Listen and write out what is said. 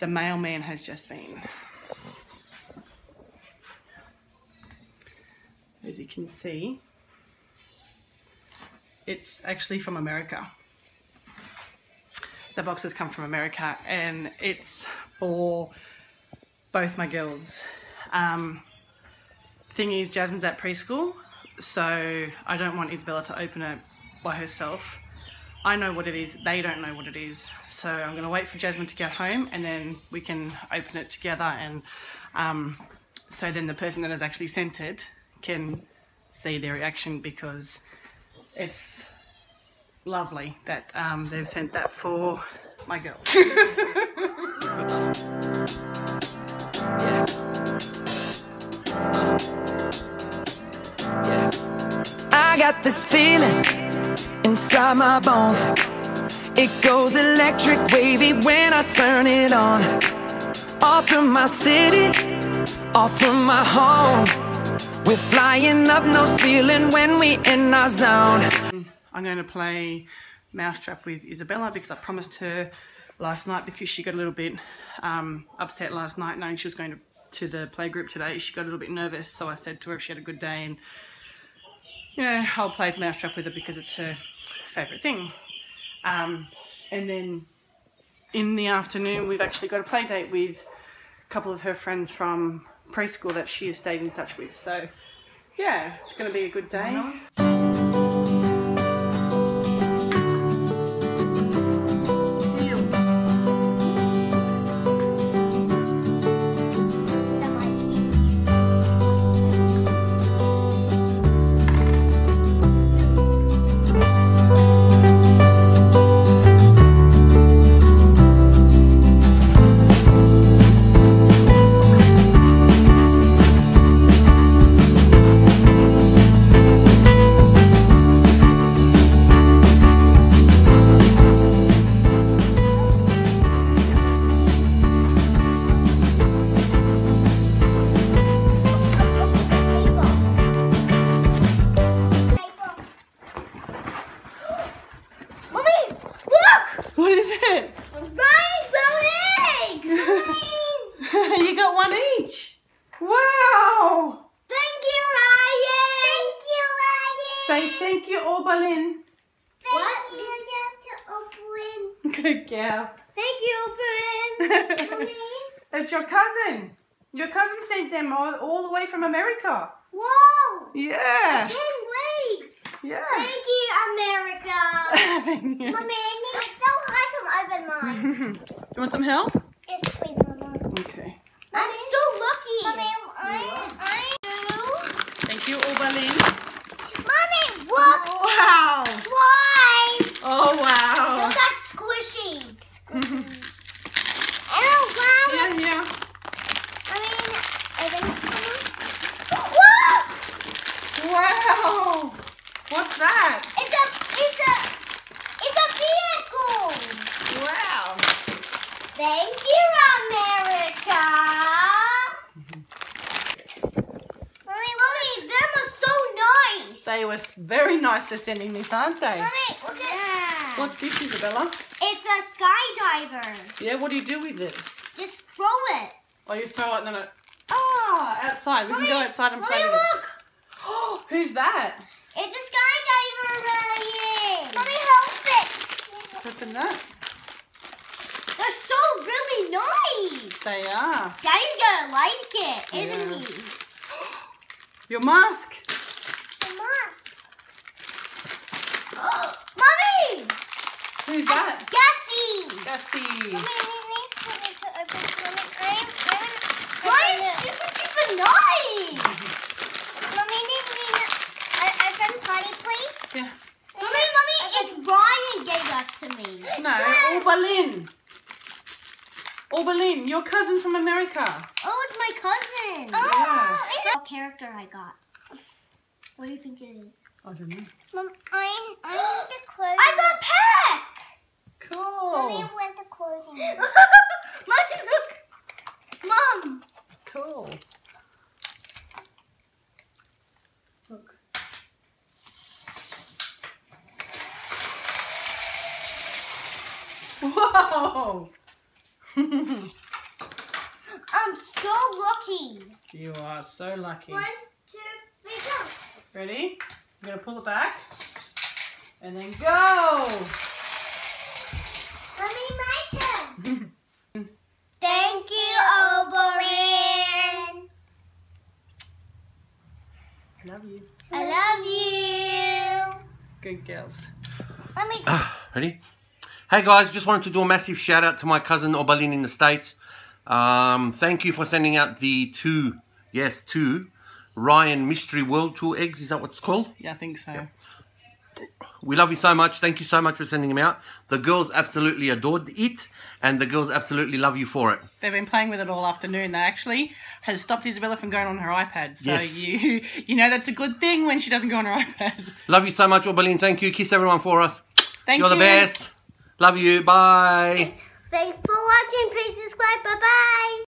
the mailman has just been. As you can see, it's actually from America. The boxes come from America and it's for both my girls. Um, thing is, Jasmine's at preschool, so I don't want Isabella to open it by herself. I know what it is, they don't know what it is. So I'm gonna wait for Jasmine to get home and then we can open it together and um, so then the person that has actually sent it can see their reaction because it's lovely that um, they've sent that for my girls. I got this feeling inside my bones. It goes electric wavy when I turn it on. Off from my city, off from my home. We're flying up no ceiling when we in our zone. I'm going to play Mousetrap with Isabella because I promised her last night because she got a little bit um, upset last night knowing she was going to, to the playgroup today. She got a little bit nervous so I said to her if she had a good day and you know, I'll play Mousetrap with her because it's her favourite thing. Um, and then in the afternoon we've actually got a play date with a couple of her friends from preschool that she has stayed in touch with. So yeah, it's going to be a good day. What is it? Rainbow eggs! you got one each. Wow. Thank you, Ryan! Thank you, Ryan! Say thank you, Oberlin. what? You have to open. Good girl. Thank you, open. Mommy. It's your cousin. Your cousin sent them all, all the way from America. Whoa! Yeah. Can't wait! Yeah. Thank you, America! Mommy, I need it's so hard to mine. Do you want some help? Yes, please, Mama. Okay. I'm so lucky. Mommy, I, I do. Thank you, Oberlin. Mommy, look! Wow. Slime! Oh, wow. at squishies. oh, wow. Yeah, yeah. I mean, open it. Whoa! Wow. What's that? It's a, it's a, it's a vehicle. Wow. Thank you, America. Mommy, Mommy, them are so nice. They were very nice for sending this, aren't they? Mommy, look at What's this, Isabella? It's a skydiver. Yeah, what do you do with it? Just throw it. Oh, you throw it and then it... Ah, outside. We Mommy, can go outside and play Mommy, with look. it. Oh, who's that? It's a skydiver, Ryan. Mommy, help it. Open that. Really nice. They are. Daddy's gonna like it, isn't Yeah. he? Your mask. The mask. Mommy! Who's that? Gussie! Gussie. Why is super super nice? Mommy, open potty, please? Yeah. Mommy, mommy, it's Ryan gave us to me. No, Oberlin. Oh, Oberlin, your cousin from America. Oh, it's my cousin. Oh, What character I got? What do you think it is? I don't know. Mom, I, I need the clothes. I got Peck! Cool. want the clothing. Mommy, look! Mom! Cool. Look. Whoa! I'm so lucky. You are so lucky. One, two, three, go. Ready? I'm gonna pull it back. And then go! Mommy, my turn. Thank you, Oberlin. I love you. I love you. Good girls. Let me. Ah, ready? Hey guys, just wanted to do a massive shout out to my cousin Obalin in the States. Um, thank you for sending out the two, yes, two Ryan Mystery World Tour eggs. Is that what it's called? Yeah, I think so. We love you so much. Thank you so much for sending them out. The girls absolutely adored it, and the girls absolutely love you for it. They've been playing with it all afternoon. They actually has stopped Isabella from going on her iPad. So Yes. you you know that's a good thing when she doesn't go on her iPad. Love you so much, Obalin. Thank you. Kiss everyone for us. Thank You're you. the best. Love you. Bye. Thanks for watching. Please subscribe. Bye-bye.